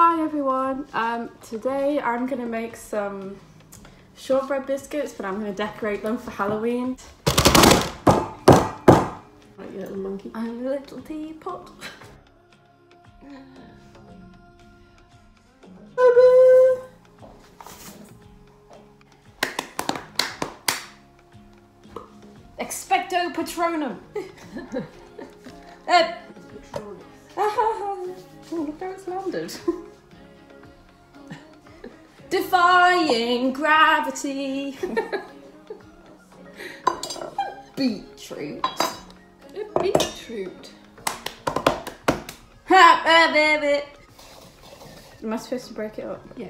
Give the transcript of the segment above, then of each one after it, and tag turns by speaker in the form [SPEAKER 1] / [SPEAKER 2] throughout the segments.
[SPEAKER 1] Hi everyone. Um, today I'm gonna make some shortbread biscuits, but I'm gonna decorate them for Halloween.
[SPEAKER 2] Like your little monkey.
[SPEAKER 1] I'm a little teapot. Expecto Patronum. uh, oh, look how it's landed. Defying gravity. Beetroot.
[SPEAKER 2] A beetroot.
[SPEAKER 1] Ha, baby. Am I supposed to break it up?
[SPEAKER 2] Yeah.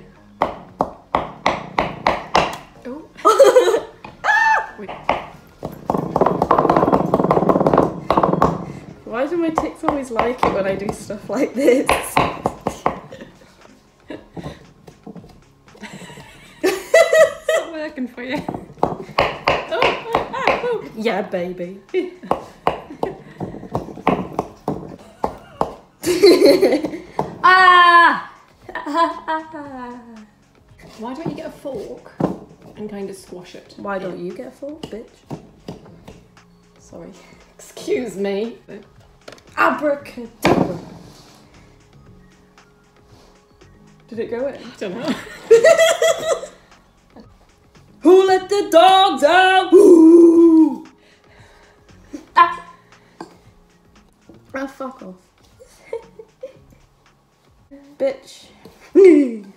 [SPEAKER 2] Oh. Wait.
[SPEAKER 1] Why do my tits always like it when I do stuff like this?
[SPEAKER 2] It's not working for Oh, oh, ah, oh.
[SPEAKER 1] yeah, baby. ah!
[SPEAKER 2] Why don't you get a fork and kind of squash it?
[SPEAKER 1] Why don't you get a fork, bitch?
[SPEAKER 2] Sorry. Excuse me.
[SPEAKER 1] Abracadabra. Did it go in?
[SPEAKER 2] I don't know.
[SPEAKER 1] Who let the dogs out? Ooh. Ah. Oh, fuck off. Bitch.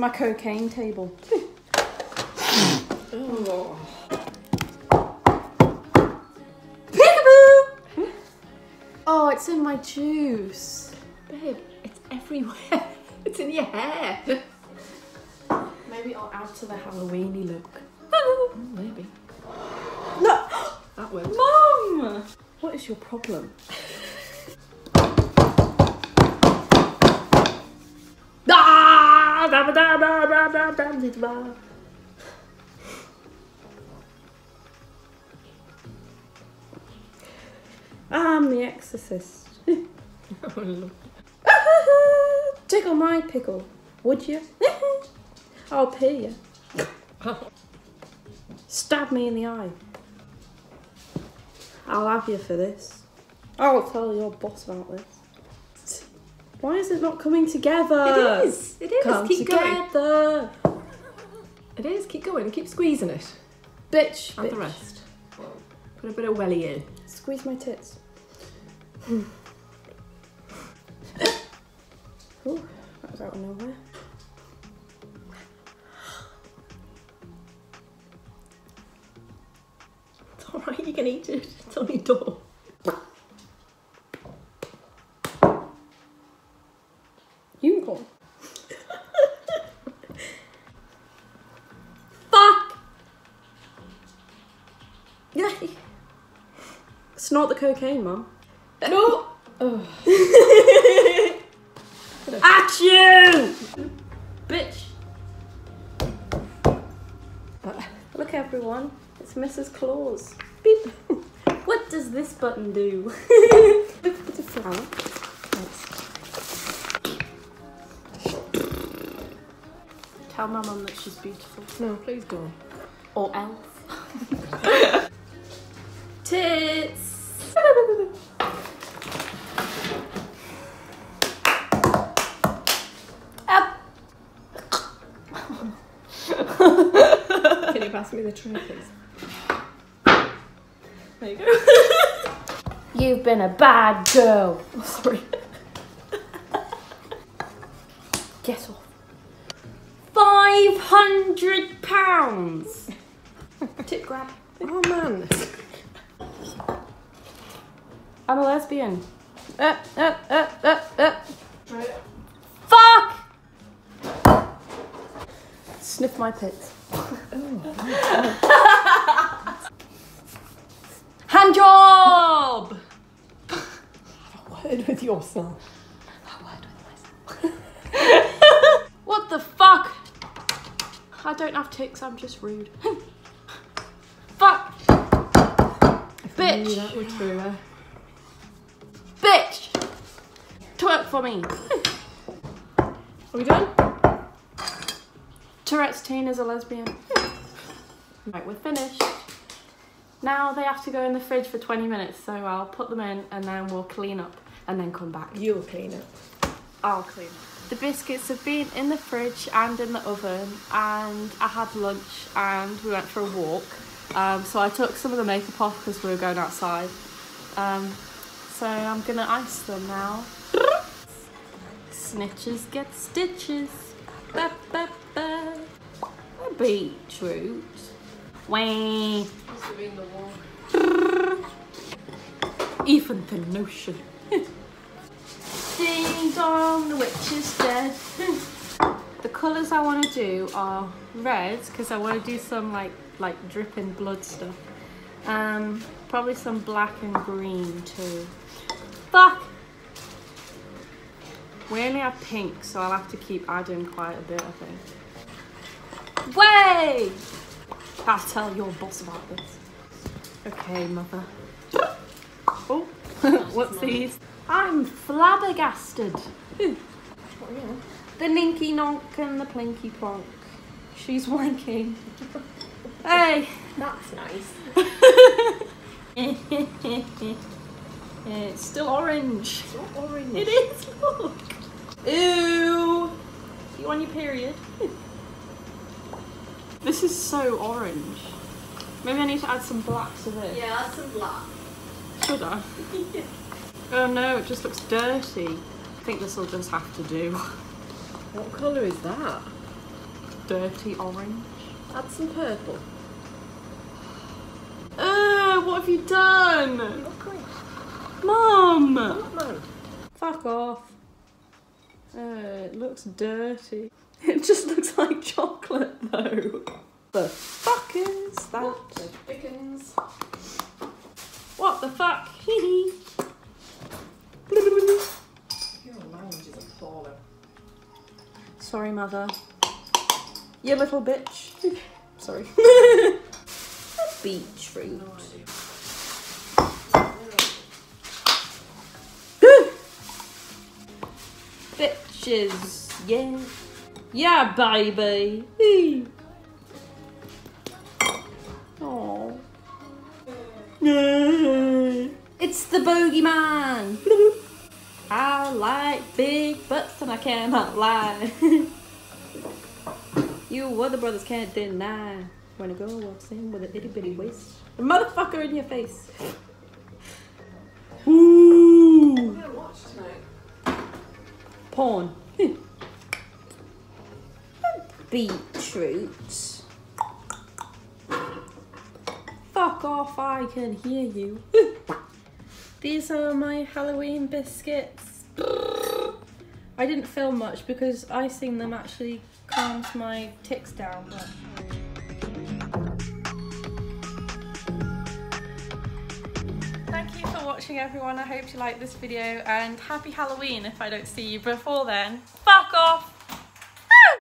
[SPEAKER 1] my cocaine table.
[SPEAKER 2] Oh.
[SPEAKER 1] Peekaboo! Oh, it's in my juice.
[SPEAKER 2] Babe, it's everywhere. It's in your hair.
[SPEAKER 1] Maybe I'll add to the Halloweeny look.
[SPEAKER 2] Maybe.
[SPEAKER 1] No!
[SPEAKER 2] That works.
[SPEAKER 1] Mom! What is your problem? Ah! I'm the exorcist. Tickle my pickle, would you? I'll pay you. Stab me in the eye. I'll have you for this. I'll tell your boss about this. Why is it not coming together?
[SPEAKER 2] It is. It is.
[SPEAKER 1] Come
[SPEAKER 2] keep going. It is. Keep going. Keep squeezing it.
[SPEAKER 1] Bitch,
[SPEAKER 2] And
[SPEAKER 1] bitch.
[SPEAKER 2] the rest. Put a bit of welly in.
[SPEAKER 1] Squeeze my tits. Ooh, that was out of nowhere.
[SPEAKER 2] It's alright, you can eat it. It's on your door.
[SPEAKER 1] Snort the cocaine, mum.
[SPEAKER 2] No!
[SPEAKER 1] At you! Bitch. Look, everyone. It's Mrs. Claus. Beep. What does this button do? it's a flower. Tell my mum that she's beautiful.
[SPEAKER 2] No, please don't.
[SPEAKER 1] Or else. Tits! Up.
[SPEAKER 2] Can you pass me the tray, please? There you go.
[SPEAKER 1] You've been a bad girl.
[SPEAKER 2] Oh, sorry.
[SPEAKER 1] Get off. Five hundred pounds. Tip grab.
[SPEAKER 2] Oh man.
[SPEAKER 1] I'm a lesbian. Uh, uh, uh, uh, uh.
[SPEAKER 2] Try.
[SPEAKER 1] Fuck! Sniff my pits. Hand job!
[SPEAKER 2] Have a word with yourself.
[SPEAKER 1] What the fuck? I don't have tics, I'm just rude. fuck!
[SPEAKER 2] If
[SPEAKER 1] Bitch.
[SPEAKER 2] that were true. eh?
[SPEAKER 1] Bitch! Twerk for me.
[SPEAKER 2] Are we done?
[SPEAKER 1] Tourette's teen is a lesbian. right, we're finished. Now they have to go in the fridge for 20 minutes, so I'll put them in and then we'll clean up and then come back.
[SPEAKER 2] You'll clean it.
[SPEAKER 1] I'll clean up. The biscuits have been in the fridge and in the oven, and I had lunch and we went for a walk. Um, so I took some of the makeup off because we were going outside. Um, so I'm gonna ice them now. Snitches get stitches. Ba, ba, ba. A beetroot. Wah. Even the notion. Ding dong, the witch is dead. the colours I want to do are red because I want to do some like like dripping blood stuff. Um, probably some black and green too. Fuck. We only have pink, so I'll have to keep adding quite a bit, I think. Way! I'll tell your boss about this. Okay, mother. Oh, what's these? I'm flabbergasted. The ninky nonk and the plinky plonk. She's wanking. hey!
[SPEAKER 2] That's nice.
[SPEAKER 1] it's still orange.
[SPEAKER 2] It's not orange.
[SPEAKER 1] It is, look. Ew. You on your period? this is so orange. Maybe I need to add some black to this.
[SPEAKER 2] Yeah, that's some black.
[SPEAKER 1] Should I? Oh no, it just looks dirty. I think this will just have to do.
[SPEAKER 2] What colour is that?
[SPEAKER 1] Dirty orange.
[SPEAKER 2] Add some purple.
[SPEAKER 1] Uh, what have you done?
[SPEAKER 2] Not great.
[SPEAKER 1] Mum! Fuck off. Uh, it looks dirty. It just looks like chocolate though. The fuck is that?
[SPEAKER 2] the Dickens.
[SPEAKER 1] What the fuck? Hee hee.
[SPEAKER 2] Your language is appalling.
[SPEAKER 1] Sorry, mother. You little bitch. Sorry. Beetroot.
[SPEAKER 2] No idea.
[SPEAKER 1] Bitches. Yeah. Yeah, baby. Hey. It's the bogeyman. I like big butts and I cannot lie. you other brothers can't deny when a girl walks in with an itty bitty waist. A motherfucker in your face. Ooh. Porn. Hmm. Beetroot. Fuck off, I can hear you. These are my Halloween biscuits. I didn't film much because icing them actually calms my tics down. But... Thank you for watching everyone. I hope you liked this video and happy Halloween if I don't see you before then. Fuck off!